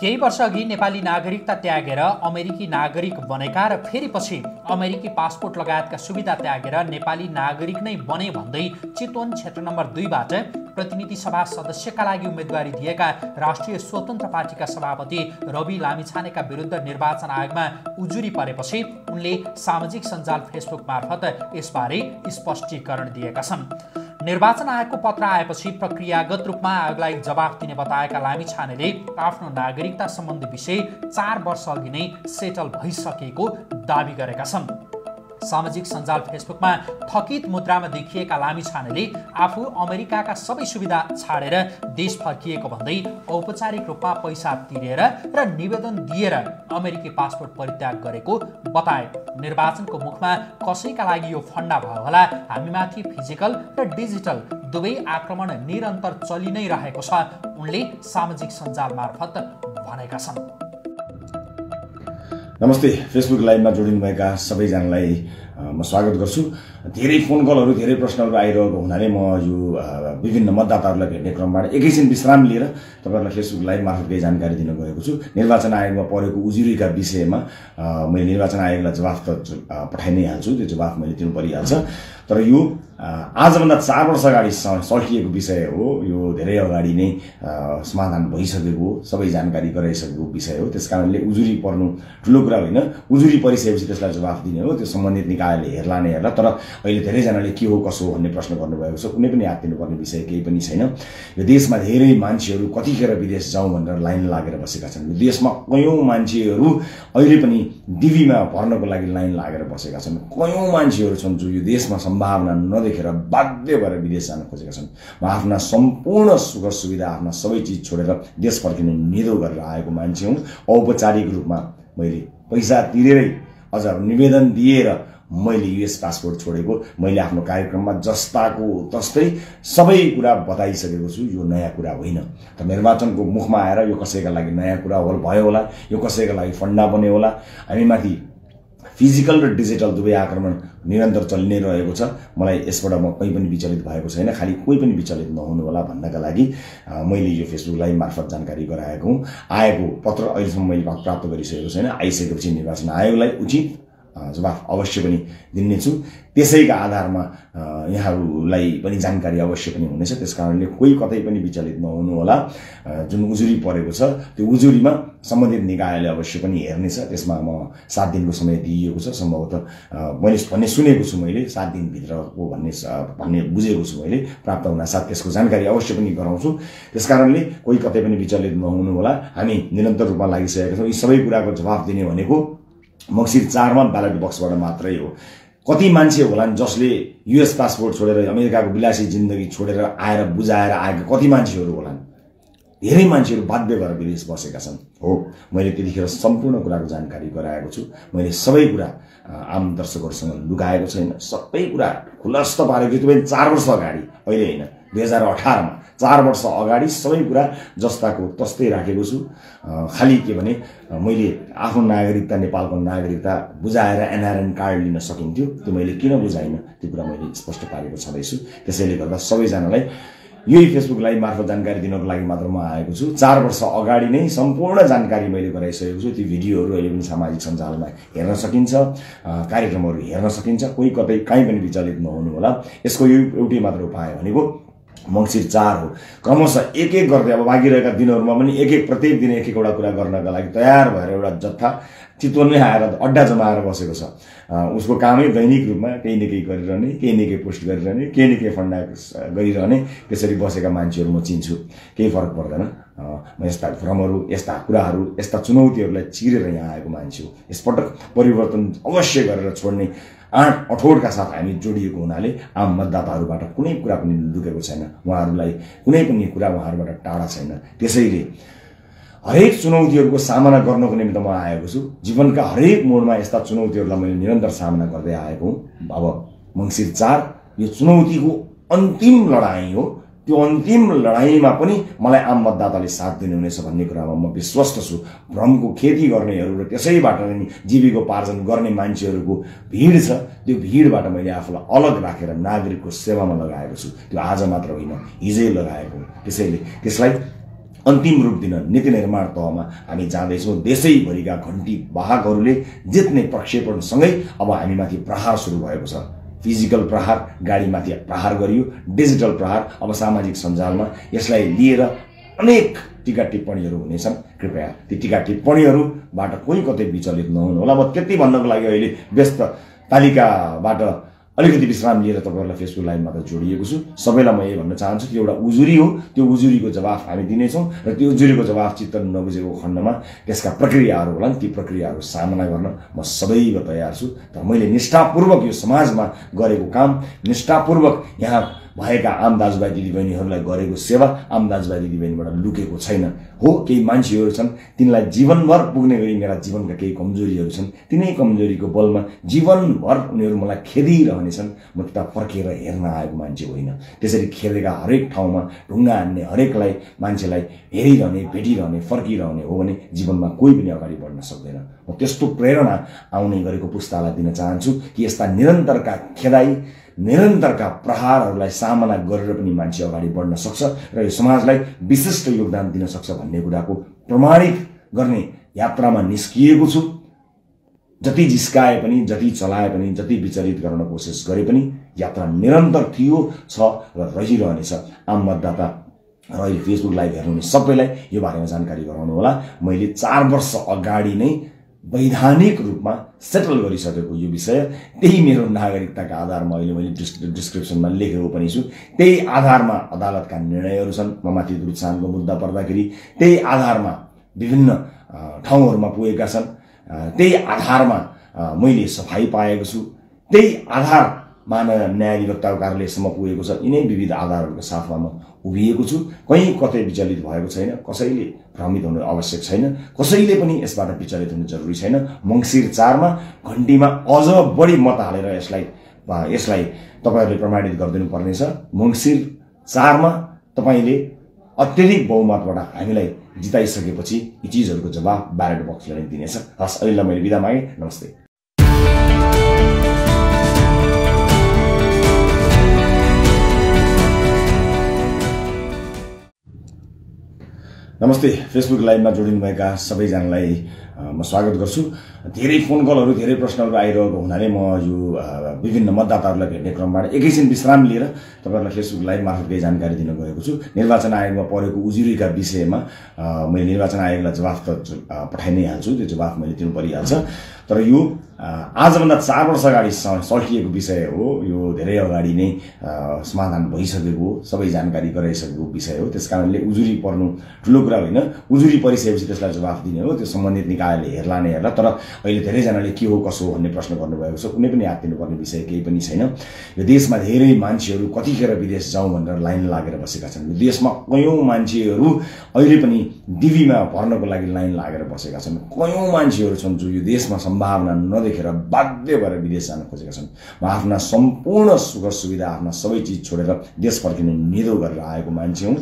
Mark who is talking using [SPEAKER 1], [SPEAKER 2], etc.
[SPEAKER 1] केही वर्ष अघि नेपाली नागरिकता त्यागेर अमेरिकी नागरिक बनेका र फेरि पछि अमेरिकी पासपोर्ट लगायतका सुविधा त्यागेर नेपाली नागरिक नै बने भन्दै चितवन क्षेत्र नम्बर दुईबाट प्रतिनिधि सभा सदस्यका लागि उम्मेदवारी दिएका राष्ट्रिय स्वतन्त्र पार्टीका सभापति रवि लामिछानेका विरुद्ध निर्वाचन आयोगमा उजुरी परेपछि उनले सामाजिक सञ्जाल फेसबुक मार्फत यसबारे स्पष्टीकरण दिएका छन्। निर्वाचन आयोगको पत्र आएपछि प्रक्रियागत रूपमा आयोगलाई जवाफ दिने बताएका लामिछानेले आफ्नो नागरिकता सम्बन्धी विषय चार वर्ष अघि नै सेटल भइसकेको दावी गरेका छन्। सामाजिक सञ्जाल फेसबुकमा थकित मुद्रामा देखिएका लामिछानेले आफू अमेरिकाका सबै सुविधा छाडेर देश फर्किएको भन्दै औपचारिक रूपमा पैसा तिरेर र निवेदन दिएर अमेरिकी पासपोर्ट परित्याग गरेको बताए। निर्वाचनको मुखमा कसैका लागि यो फन्डा भयो होला? हामीमाथि फिजिकल र डिजिटल दुवै आक्रमण निरन्तर चलि नै रहेको छ उनले सामाजिक सञ्जाल मार्फत भनेका छन्।
[SPEAKER 2] नमस्ते फेसबुक लाइभमा जोडिनुभएका सबैजनालाई म स्वागत गर्छु। धेरै फोन कलहरू धेरै प्रश्नहरू आइरहेको हुनाले म यो विभिन्न मतदाताहरूलाई भेट्ने क्रमबाट एकैछिन विश्राम लिएर तपाईँहरूलाई फेसबुक लाइभ मार्फत केही जानकारी दिन गएको छु। निर्वाचन आयोगमा परेको उजुरीका विषयमा मैले निर्वाचन आयोगलाई जवाफ त पठाइ नै हाल्छु। त्यो जवाफ मैले दिनु परिहाल्छ। तर यो आजभन्दा चार वर्ष अगाडि सल्किएको विषय हो। यो धेरै अगाडि नै समाधान भइसकेको सबै जानकारी गराइसकेको विषय हो। त्यस कारणले उजुरी पर्नु ठुलो कुरा होइन उजुरी परिसकेपछि त्यसलाई जवाफ दिने हो त्यो सम्बन्धित निकायले हेर्ला नै हेर्ला तर अहिले धेरैजनाले के हो कसो भन्ने प्रश्न गर्नुभएको छ कुनै पनि हात दिनुपर्ने विषय केही पनि छैन। यो देशमा धेरै मान्छेहरू कतिखेर विदेश जाउँ भनेर लाइन लागेर बसेका छन्। यो देशमा कयौँ मान्छेहरू अहिले पनि डिबीमा भर्नको लागि लाइन लागेर बसेका छन्। कयौँ मान्छेहरू छन् जो यो देशमा सम्भावना नदेखेर बाध्य भएर विदेश जान खोजेका छन्। म आफ्ना सम्पूर्ण सुख सुविधा आफ्ना सबै चिज छोडेर देश फर्किने निदो गरेर आएको मान्छे हुँ। औपचारिक रूपमा मैले पैसा तिरेरै अझ निवेदन दिएर मैले युएस पासपोर्ट छोडेको मैले आफ्नो कार्यक्रममा जस्ताको तस्तै सबै कुरा बताइसकेको छु यो नयाँ कुरा होइन। त निर्वाचनको मुखमा आएर यो कसैका लागि नयाँ कुरा हो भयो होला यो कसैका लागि फन्डा बन्यो होला हामीमाथि फिजिकल र डिजिटल दुवै आक्रमण निरन्तर चलि नै रहेको छ। मलाई यसबाट म कहीँ पनि विचलित भएको छैन। खालि कोही पनि विचलित नहुनु होला भन्नका लागि मैले यो फेसबुक लाइभ मार्फत जानकारी गराएको हुँ। आएको पत्र अहिलेसम्म मैले प्राप्त गरिसकेको छैन। आइसकेपछि निर्वाचन आयोगलाई उचित जवाफ अवश्य पनि दिनेछु। त्यसैका आधारमा यहाँहरूलाई पनि जानकारी अवश्य पनि हुनेछ। त्यस कारणले कोही कतै पनि विचलित नहुनु होला जुन उजुरी परेको छ त्यो उजुरीमा सम्बन्धित निकायले अवश्य पनि हेर्नेछ। त्यसमा म सात दिनको समय दिइएको छ। सम्भवतः मैले भन्ने सुनेको छु मैले सात दिनभित्रको भन्ने भन्ने बुझेको छु मैले प्राप्त हुन साथ त्यसको जानकारी अवश्य पनि गराउँछु। त्यस कारणले कोही कतै पनि विचलित नहुनु होला हामी निरन्तर रूपमा लागिसकेका छौँ। यी सबै कुराको जवाफ दिने भनेको मक्सिर चारमा ब्यालेट बक्सबाट मात्रै हो। कति मान्छे होलान् जसले युएस पासपोर्ट छोडेर अमेरिकाको विलासी जिन्दगी छोडेर आएर बुझाएर आएका कति मान्छेहरू होलान्? धेरै मान्छेहरू बाध्य भएर विदेश बसेका छन्। हो मैले त्यतिखेर सम्पूर्ण कुराको जानकारी गराएको छु। मैले सबै कुरा आम दर्शकहरूसँग लुगाएको छैन। सबै कुरा खुलस्त पारेको छु त्यो चार वर्ष अगाडि। अहिले होइन दुई हजार अठारमा। चार वर्ष अगाडि सबै कुरा जस्ताको तस्तै राखेको छु। खालि के भने मैले आफ्नो नागरिकता नेपालको नागरिकता बुझाएर एनआरएन कार्ड लिन सकिन्थ्यो। त्यो मैले किन बुझाइनँ? त्यो कुरा मैले स्पष्ट पारेको छँदैछु। त्यसैले गर्दा सबैजनालाई यही फेसबुक लाइभ मार्फत जानकारी दिनको लागि मात्र म आएको छु। चार वर्ष अगाडि नै सम्पूर्ण जानकारी मैले गराइसकेको छु। त्यो भिडियोहरू अहिले पनि सामाजिक सञ्जालमा हेर्न सकिन्छ। कार्यक्रमहरू हेर्न सकिन्छ। कोही कतै कहीँ पनि विचलित नहुनु होला यसको यो एउटै मात्र उपाय भनेको मङ्सिर चार हो। क्रमशः एक एक गर्दै अब बाँकी रहेका दिनहरूमा पनि एक एक प्रत्येक दिन एक एकवटा कुरा गर्नका लागि तयार भएर एउटा जत्था चितवनमै आएर अड्डा जमाएर बसेको छ। उसको कामै दैनिक रूपमा केही न केही गरिरहने केही न केही पोस्ट गरिरहने केही न केही फन्डा गरिरहने त्यसरी बसेका मान्छेहरू म चिन्छु। केही फरक पर्दैन। म यस्ता भ्रमहरू यस्ता कुराहरू यस्ता चुनौतीहरूलाई चिरेर यहाँ आएको मान्छे हो। यसपटक परिवर्तन अवश्य गरेर छोड्ने आँट अठोटका साथ हामी जोडिएको हुनाले आम मतदाताहरूबाट कुनै कुरा पनि लुकेको छैन। उहाँहरूलाई कुनै पनि कुरा उहाँहरूबाट टाढा छैन। त्यसैले हरेक चुनौतीहरूको सामना गर्नको निम्ति म आएको छु। जीवनका हरेक मोडमा यस्ता चुनौतीहरूलाई मैले निरन्तर सामना गर्दै आएको हुँ। अब मङ्सिर चार यो चुनौतीको अन्तिम लडाइँ हो। त्यो अन्तिम लडाइँमा पनि मलाई आम मतदाताले साथ दिनुहुनेछ भन्ने कुरामा म विश्वस्त छु। भ्रमको खेती गर्नेहरू र त्यसैबाट नै जीविकोपार्जन गर्ने मान्छेहरूको भिड छ। त्यो भिडबाट मैले आफूलाई अलग राखेर नागरिकको सेवामा लगाएको छु। त्यो आज मात्र होइन हिजै लगाएको त्यसैले त्यसलाई अन्तिम रूप दिन नीति निर्माण तहमा हामी जाँदैछौँ। देशैभरिका घन्टी वाहकहरूले जित्ने प्रक्षेपणसँगै अब हामीमाथि प्रहार सुरु भएको छ। फिजिकल प्रहार गाडीमाथि प्रहार गरियो डिजिटल प्रहार अब सामाजिक सञ्जालमा यसलाई लिएर अनेक टिका टिप्पणीहरू हुनेछन् कृपया ती टिका टिप्पणीहरूबाट कोही कतै विचलित नहुनु होला म त्यति भन्नको लागि अहिले व्यस्त तालिकाबाट अलिकति विश्राम लिएर तपाईँहरूलाई फेसबुक लाइभमा त जोडिएको छु। सबैलाई म यही भन्न चाहन्छु कि एउटा उजुरी हो। त्यो उजुरीको जवाफ हामी दिनेछौँ र त्यो उजुरीको जवाफ चित्त नबुझेको खण्डमा त्यसका प्रक्रियाहरू होला ती प्रक्रियाहरू सामना गर्न म सदैव तयार छु। तर मैले निष्ठापूर्वक यो समाजमा गरेको काम निष्ठापूर्वक यहाँ भएका आम दाजुभाइ दिदीबहिनीहरूलाई गरेको सेवा आम दाजुभाइ दिदीबहिनीबाट लुकेको छैन। हो केही मान्छेहरू छन् तिनलाई जीवनभर पुग्ने गरी मेरा जीवनका केही कमजोरीहरू छन्। तिनै कमजोरीको बलमा जीवनभर उनीहरू मलाई खेदिरहनेछन् म त्यता फर्केर हेर्न आएको मान्छे होइन। त्यसरी खेदेका हरेक ठाउँमा ढुङ्गा हान्ने हरेकलाई मान्छेलाई हेरिरहने भेटिरहने फर्किरहने हो भने जीवनमा कोही पनि अगाडि बढ्न सक्दैन। म त्यस्तो प्रेरणा आउने गरेको पुस्तालाई दिन चाहन्छु कि यस्ता निरन्तरका खेदाई निरन्तरका प्रहारहरूलाई सामना गरेर पनि मान्छे अगाडि बढ्न सक्छ र यो समाजलाई विशिष्ट योगदान दिन सक्छ भन्ने कुराको प्रमाणित गर्ने यात्रामा निस्किएको छु। जति जिस्काए पनि जति चलाए पनि जति विचलित गर्न कोसिस गरे पनि यात्रा निरन्तर थियो छ र रहिरहनेछ। आम मतदाता र अहिले फेसबुक लाइभ हेर्नुहुने सबैलाई यो बारेमा जानकारी गराउनु होला मैले चार वर्ष अगाडि नै वैधानिक रूपमा सेटल गरिसकेको यो विषय त्यही मेरो नागरिकताका आधारमा अहिले मैले डिस्क्रिप्सनमा लेखेको पनि छु। त्यही आधारमा अदालतका निर्णयहरू छन्। म माथि दुरुत्साहनको मुद्दा पर्दाखेरि त्यही आधारमा विभिन्न ठाउँहरूमा पुगेका छन्। त्यही आधारमा मैले सफाई पाएको छु। त्यही आधारमा न्याय अधिवक्ताको कार्यालयसम्म पुगेको छ। यिनै विविध आधारहरूको साथमा म उभिएको छु। कहीँ कतै विचलित भएको छैन। कसैले भ्रमित हुनु आवश्यक छैन। कसैले पनि यसबाट विचलित हुनु जरुरी छैन। मङ्सिर चारमा घन्टीमा अझ बढी मत हालेर यसलाई यसलाई तपाईँहरूले प्रमाणित गरिदिनु पर्नेछ। मङ्सिर चारमा तपाईँले अत्यधिक बहुमतबाट हामीलाई जिताइसकेपछि यी चिजहरूको जवाब ब्यालेट बक्सले नै दिनेछ। हस् अहिलेलाई मैले बिदा मागेँ। नमस्ते। नमस्ते फेसबुक लाइभमा जोडिनुभएका सबैजनालाई म स्वागत गर्छु। धेरै फोन कलहरू धेरै प्रश्नहरू आइरहेको हुनाले म यो विभिन्न मतदाताहरूलाई भेट्ने क्रमबाट एकैछिन विश्राम लिएर तपाईँहरूलाई फेसबुक लाइभ मार्फत केही जानकारी दिन गएको छु। निर्वाचन आयोगमा परेको उजुरीका विषयमा मैले निर्वाचन आयोगलाई जवाफ त पठाइ नै हाल्छु। त्यो जवाफ मैले दिनु परिहाल्छ तर यो आजभन्दा चार वर्ष अगाडि सल्किएको विषय हो। यो धेरै अगाडि नै समाधान भइसकेको सबै जानकारी गराइसकेको विषय हो। त्यस कारणले उजुरी पर्नु ठुलो कुरा होइन। उजुरी परिसकेपछि त्यसलाई जवाफ दिने हो। त्यो सम्बन्धित निकायले हेर्ला नै हेर्ला। तर अहिले धेरैजनाले के हो कसो भन्ने प्रश्न गर्नुभएको छ। कुनै पनि हात दिनुपर्ने विषय केही पनि छैन। यो देशमा धेरै मान्छेहरू कतिखेर विदेश जाउँ भनेर लाइन लागेर बसेका छन्। यो देशमा कयौँ मान्छेहरू अहिले पनि डिबीमा भर्नको लागि लाइन लागेर बसेका छन्। कयौँ मान्छेहरू छन् जो यो देशमा सम्भावना नदेखेर बाध्य भएर विदेश जान खोजेका छन्। म आफ्ना सम्पूर्ण सुख सुविधा आफ्ना सबै चिज छोडेर देश फर्किने निदो गरेर आएको मान्छे हुँ।